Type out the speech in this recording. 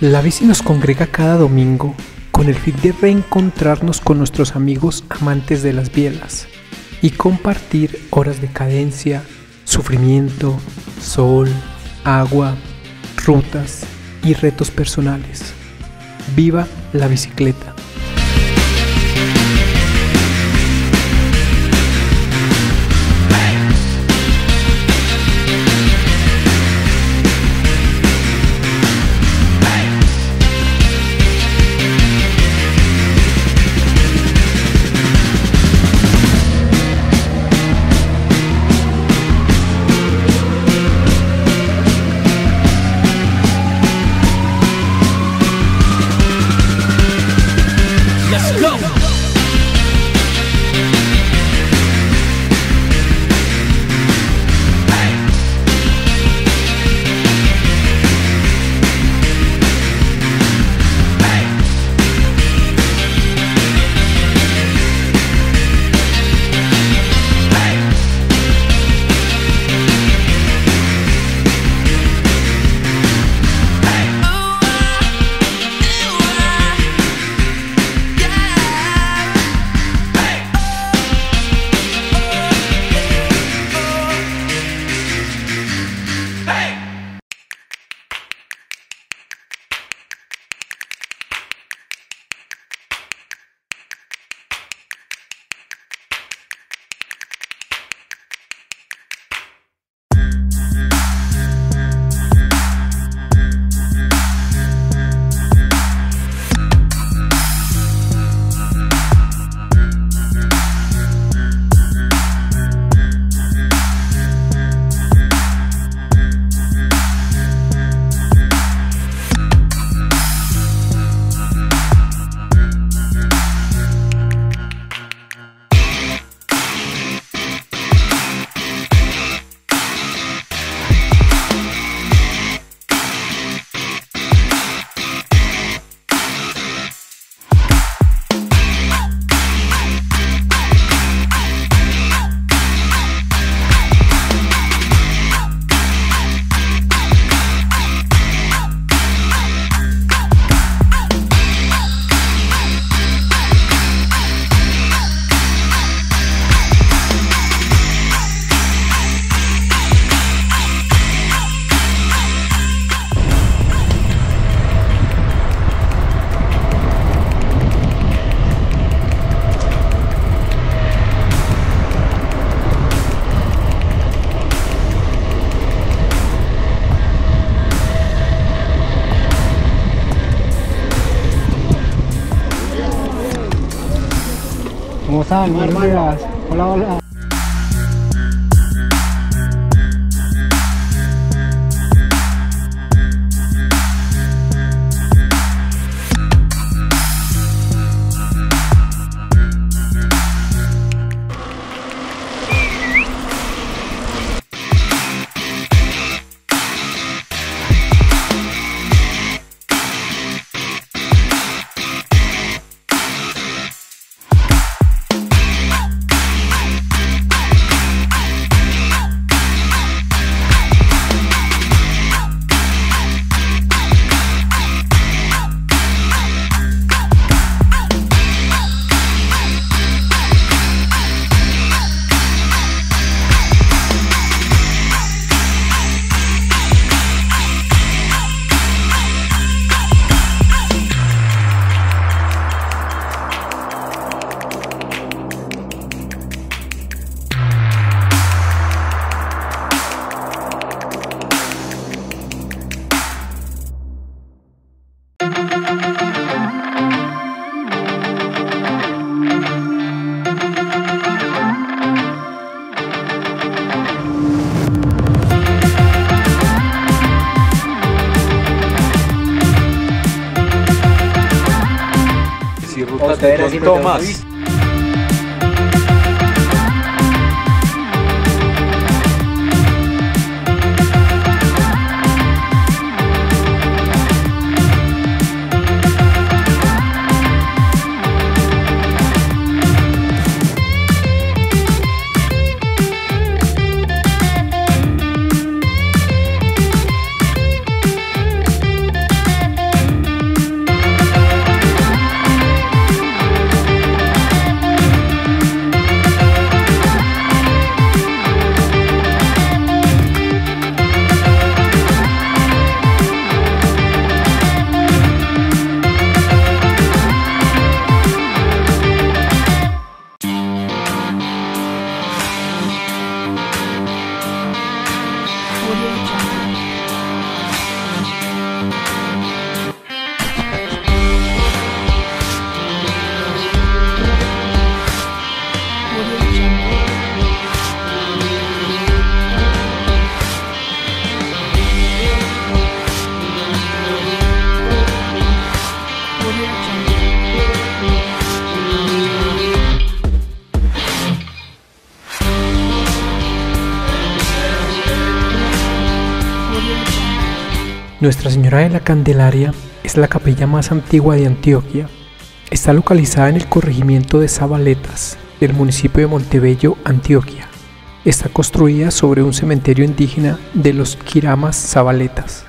La bici nos congrega cada domingo con el fin de reencontrarnos con nuestros amigos amantes de las bielas y compartir horas de cadencia, sufrimiento, sol, agua, rutas y retos personales. Viva la bicicleta. Hola, hola. De así no Nuestra Señora de la Candelaria es la capilla más antigua de Antioquia. Está localizada en el corregimiento de Zabaletas, del municipio de Montebello, Antioquia. Está construida sobre un cementerio indígena de los Quiramas Zabaletas.